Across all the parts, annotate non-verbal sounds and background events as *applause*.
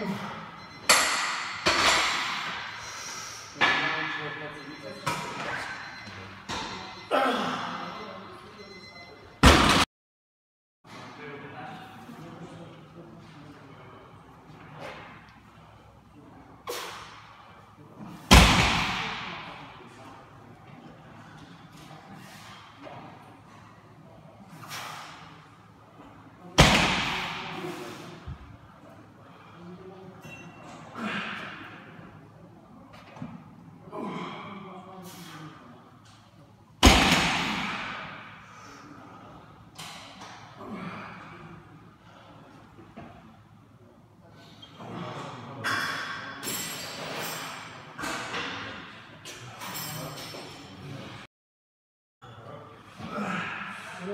Come *laughs* on.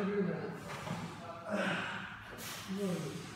就是的，哎，嗯。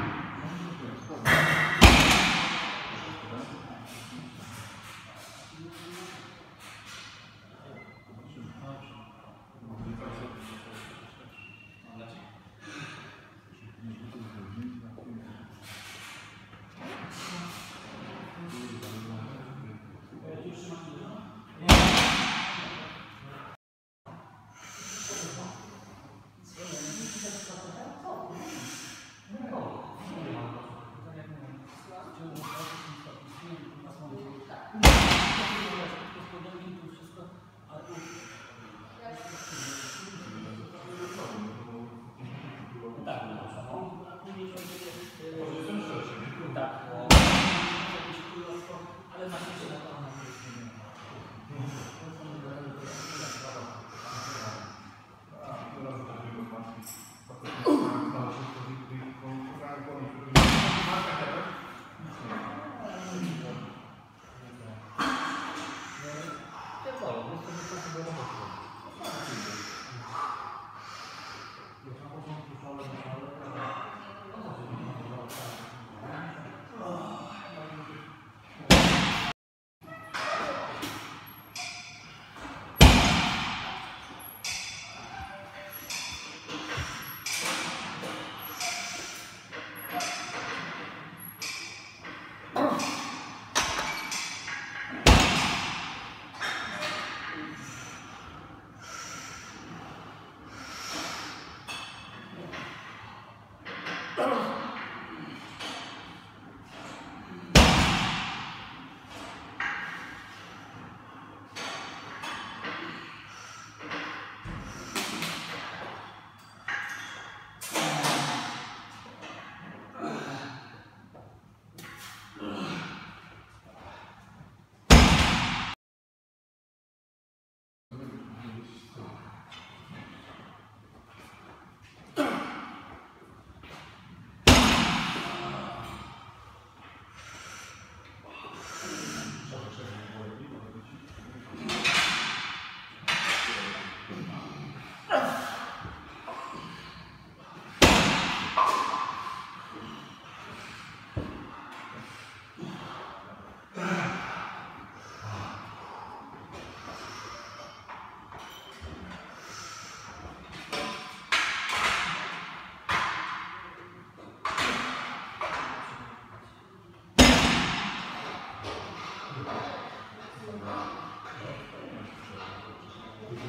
Thank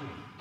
you.